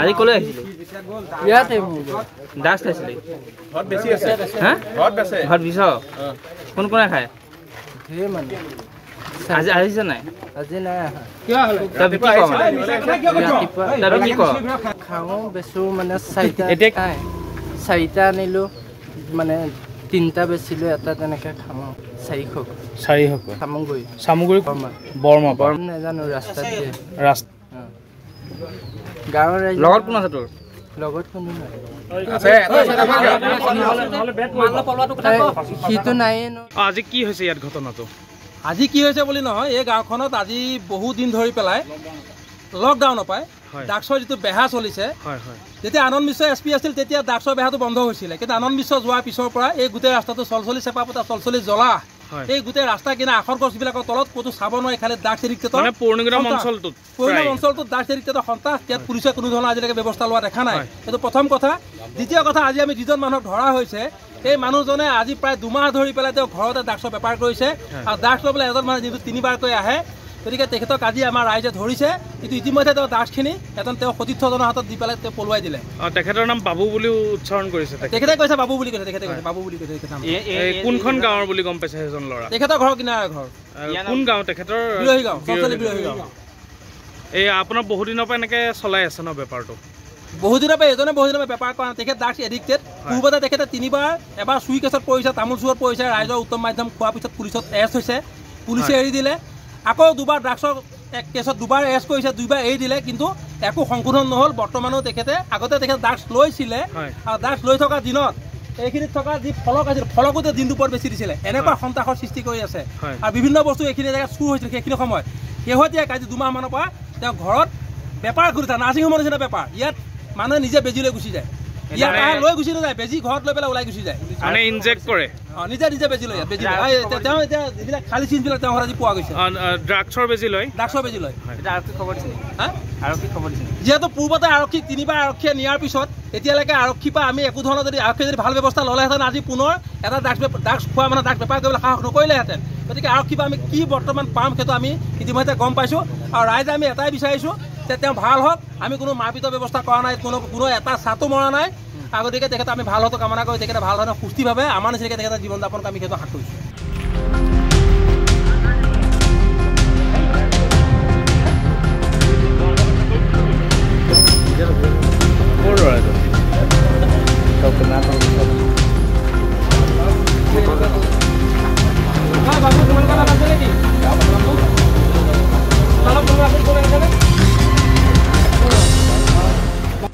আজি কলৈ আহিছিলি? ইয়াতে দাস খাইছিলি? ঘৰত বেছি আছে। হা? ঘৰত বেচে ঘৰত বিছ কোন কোনে খায়? ধেৰ মানে আজি আহিছে নাই? আজি নাই অহা। তই বিক্ৰী কৰ মানে? ৰাতিপুৱা তই বিক্ৰী কৰ খাওঁ। বেচোঁ মানে চাৰিটা এতিয়া- খাই চাৰিটা আনিলোঁ মানে তিনিটা বেচিলোঁ এটা তেনেকৈ খাওঁ চাৰিশ চাৰিশকৈ। চামগুৰি চামগুৰি বৰমা বৰমা পৰা। নাজানো ৰাস্তাত ৰাস্তা অঁ। গাঁৱৰ ৰাইজ লগত কোন আছে তোৰ? লগত কোনো নাই। সিটো ন। আজি কি হৈছে ইয়াত ঘটনাটো? আজি কি হৈছে বুলি নহয় এই গাঁওখনত আজি বহু দিন ধৰি পেলাই লকডাউনৰ পৰাই হয়। ড্ৰাগছৰ যিটো বেহা চলিছে হয় হয়। যেতিয়া আনন্দ মিশ্ৰ এছ পি আছিল তেতিয়া ড্ৰাগছৰ বেহাটো বন্ধ হৈছিলে। কিন্তু আনন্দ মিশ্ৰ যোৱাৰ পিছৰ পৰা এই গোটেই ৰাস্তাটো চলচলি চেপা পতা চলচলি জ্বলা। এই গোটেই ৰাস্তা কিনা আখৰ গছবিলাকৰ তলত ক'তো চাব নোৱাৰি খালি মানে পৌৰনিগম সন্ত্ৰাস। অঞ্চলটোত পৌৰনিগম প্ৰায়। অঞ্চলটোত ড্ৰাগছ এডিক্টেডৰ সন্ত্ৰাস ইয়াত পুলিচে কোনো ধৰণৰ আজিলৈকে ব্যৱস্থা লোৱা দেখা নাই। এইটো প্ৰথম কথা দ্বিতীয় কথা আজি আমি যিজন মানুহক ধৰা হৈছে এই মানুহজনে আজি প্ৰায় দুমাহ ধৰি পেলাই তেওঁ ঘৰতে ড্ৰাগছৰ বেপাৰ কৰিছে আৰু ড্ৰাগছ ল'বলৈ এজন মানুহ যিটো তিনিবাৰকৈ আহে গতিকে তেখেতক আজি আমাৰ ৰাইজে ধৰিছে। কিন্তু ইতিমধ্যে তেওঁ ড্ৰাগছখিনি এজন তেওঁ সতীৰ্থজনৰ হাতত দি পেলাই তেওঁ পলুৱাই দিলে। তেখেতৰ নাম বাবু বুলিও উচ্চাৰণ কৰিছে তেখেতে। কৈছে বাবু বুলি কৈছে তেখেতে কৈছে বাবু বুলি কৈছে কোনখন গাঁৱৰ বুলি গম পাইছে সেইজন ল'ৰা? তেখেতৰ ঘৰ কিনাৰে ঘৰ। কোন গাঁও তেখেতৰ? বিৰহী গাঁও বিৰহী গাঁও। এই আপোনাৰ বহুত দিনৰ পৰা এনেকৈ চলাই আছে ন বেপাৰটো? বহুত দিনৰ পৰা এজনে বহুত দিনৰ পৰা বেপাৰ কৰা। তেখেত ড্ৰাগছ এডিক্টেড পূৰ্বতে তেখেতে তিনিবাৰ এবাৰ চুই কেছত পৰিছে তামোল চুৰত পৰিছে ৰাইজৰ উত্তম মাধ্যম খোৱাৰ পিছত পুলিচত এৰেষ্ট হৈছে। পুলিচে এৰি দিলে। আকৌ দুবাৰ ড্ৰাগছৰ এক কেছত দুবাৰ এৰেষ্ট কৰিছে দুইবাৰ এৰি দিলে কিন্তু একো সংশোধন নহ'ল। বৰ্তমানেও তেখেতে আগতে তেখেতে ড্ৰাগছ লৈছিলে। আৰু ড্ৰাগছ লৈ থকা দিনত এইখিনিত থকা যি ফলক আছিল ফলকো তেওঁ দিন দুপৰত বেছি দিছিলে। এনেকুৱা সন্ত্ৰাসৰ সৃষ্টি কৰি আছে। আৰু বিভিন্ন বস্তু এইখিনি জেগাত চুৰ হৈছিল সেইখিনি সময়ত শেহতীয়াকৈ আজি দুমাহমানৰ পৰা তেওঁ ঘৰত বেপাৰ কৰি থাকে নাৰ্ছিং হোমৰ নিচিনা বেপাৰ। ইয়াত মানুহে নিজে বেজি লৈ গুচি যায়। ইয়াৰ পৰা লৈ গুচি নাযায় বেজি ঘৰত লৈ পেলাই ওলাই গুচি যায়। মানে ইনজেক্ট কৰে। অঁ নিজে নিজে বেজি লয় ইয়াত, বেজি লয়। তেওঁ এতিয়া যিবিলাক খালী চিনবিলাক তেওঁৰ ঘৰত আজি পোৱা গৈছে। ড্ৰাগছৰ বেজি লয়। ড্ৰাগছৰ বেজি লয়। এতিয়া আৰক্ষীক খবৰ দিছে হা? আৰক্ষীক খবৰ দিছে যিহেতু পূৰ্বতে আৰক্ষীক তিনিবাৰ আৰক্ষীয়ে নিয়াৰ পিছত এতিয়ালৈকে আৰক্ষীৰ পৰা আমি একো ধৰণৰ যদি আৰক্ষীয়ে যদি ভাল ব্যৱস্থা ল'লেহেঁতেন আজি পুনৰ এটা ড্ৰাগছ ড্ৰাগছ খোৱা মানে ড্ৰাগছ বেপাৰ কৰিবলৈ সাহস নকৰিলেহেঁতেন। গতিকে আৰক্ষীৰ পৰা আমি কি বৰ্তমান পাম সেইটো আমি ইতিমধ্যে গম পাইছোঁ। আৰু ৰাইজে আমি এটাই বিচাৰিছোঁ তেওঁ ভাল হওক আমি কোনো মাৰপিটৰ ব্যৱস্থা কৰা নাই কোনো কোনো এটা ছাটো মৰা নাই। আৰু গতিকে তেখেতে আমি ভাল হওঁতো কামনা কৰি তেখেতে ভাল ধৰণে সুস্থিৰভাৱে আমাৰ নিচিনাকৈ তেখেতে জীৱন যাপন আমি সেইটো আশা কৰিছোঁ।